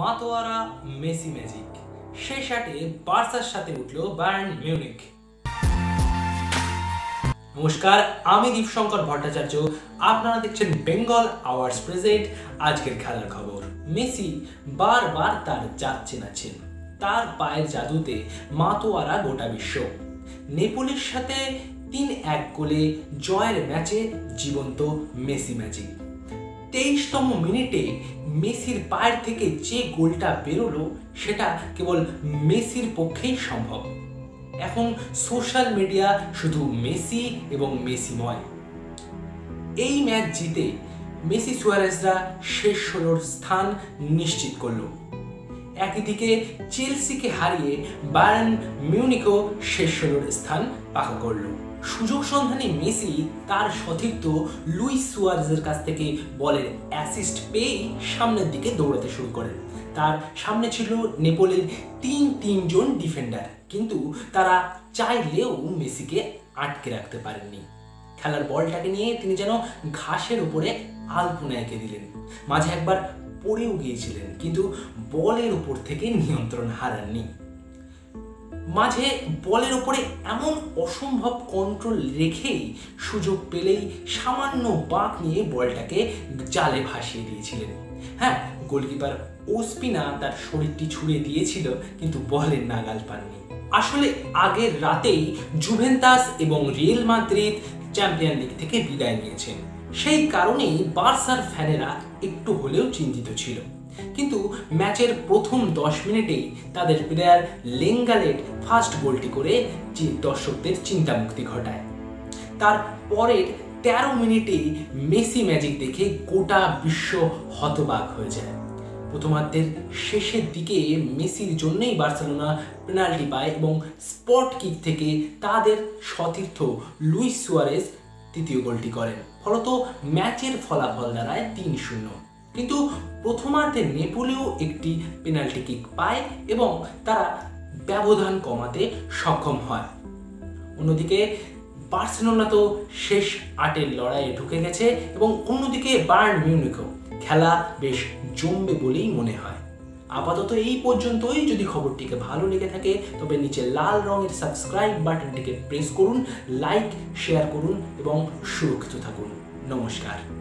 মাতোয়ারা, Messi magic. শেষ আটে বার্সার সাথে উঠল বায়ার্ন মিউনিক নমস্কার, আমি দীপশঙ্কর ভট্টাচার্য। আপনারা দেখছেন বেঙ্গল আওয়ার্স প্রেজেন্ট। আজকের খেলার খবর, মেসি বারবার তার জাত চেনাচ্ছেন। তার পায়ের জাদুতে মাতোয়ারা গোটা বিশ্ব। নেপোলির সাথে তিন এক গোলে জয়ের ম্যাচে জীবন্ত মেসি ম্যাজিক। তেইশতম মিনিটে মেসির পায়ের থেকে যে গোলটা বেরোলো, সেটা কেবল মেসির পক্ষেই সম্ভব। এখন সোশ্যাল মিডিয়া শুধু মেসি এবং মেসি নয়। এই ম্যাচ জিতে মেসি সুয়ারেজরা শেষ ষোলোর স্থান নিশ্চিত করল। একদিকে চেলসিকে হারিয়ে বায়ার্ন মিউনিকও শেষ ষোলোর স্থান পাকা করল। সুযোগ সন্ধানে মেসি তার সতীর্থ লুইস সুয়ারেজের কাছ থেকে বলের অ্যাসিস্ট পেয়েই সামনের দিকে দৌড়াতে শুরু করেন। তার সামনে ছিল নেপোলের তিন তিনজন ডিফেন্ডার কিন্তু তারা চাইলেও মেসিকে আটকে রাখতে পারেননি। খেলার বলটাকে নিয়ে তিনি যেন ঘাসের উপরে আলপনা এঁকে দিলেন। মাঝে একবার পড়েও গিয়েছিলেন, কিন্তু বলের উপর থেকে নিয়ন্ত্রণ হারাননি। মাঝে বলের উপরে এমন অসম্ভব কন্ট্রোল রেখেই সুযোগ পেলেই সামান্য বাঁক নিয়ে বলটাকে জালে ভাসিয়ে দিয়েছিলেন। হ্যাঁ গোলকিপার ওসপিনা তার শরীরটি ছুঁড়ে দিয়েছিল, কিন্তু বলের নাগাল পাননি। আসলে আগের রাতেই জুভেন্তাস এবং রিয়েল মাদ্রিদ চ্যাম্পিয়ন লিগ থেকে বিদায় নিয়েছেন। সেই কারণেই বার্সার ফ্যানেরা একটু হলেও চিন্তিত ছিল। কিন্তু ম্যাচের প্রথম দশ মিনিটেই তাদের প্লেয়ার লেঙ্গালেট ফার্স্ট গোলটি করে দর্শকদের চিন্তামুক্তি ঘটায়। তার পরের তেরো মিনিটে মেসি ম্যাজিক দেখে গোটা বিশ্ব হতবাক হয়ে যায়। প্রথমার্ধের শেষের দিকে মেসির জন্যই বার্সেলোনা পেনাল্টি পায় এবং স্পট কিক থেকে তাদের সতীর্থ লুইস সুয়ারেজ তৃতীয় গোলটি করেন। ফলত ম্যাচের ফলাফল দাঁড়ায় তিন শূন্য। কিন্তু প্রথমার্ধে নেপোলিও একটি পেনাল্টি কিক পায় এবং তারা ব্যবধান কমাতে সক্ষম হয়। অন্যদিকে বার্সেলোনা তো শেষ আটের লড়াইয়ে ঢুকে গেছে এবং অন্যদিকে বার্ন মিউনিকও খেলা বেশ জমবে বলেই মনে হয়। আপাতত এই পর্যন্তই। যদি খবরটিকে ভালো লেগে থাকে, তবে নিচে লাল রঙের সাবস্ক্রাইব বাটনটিকে প্রেস করুন লাইক শেয়ার করুন এবং সুরক্ষিত থাকুন। নমস্কার।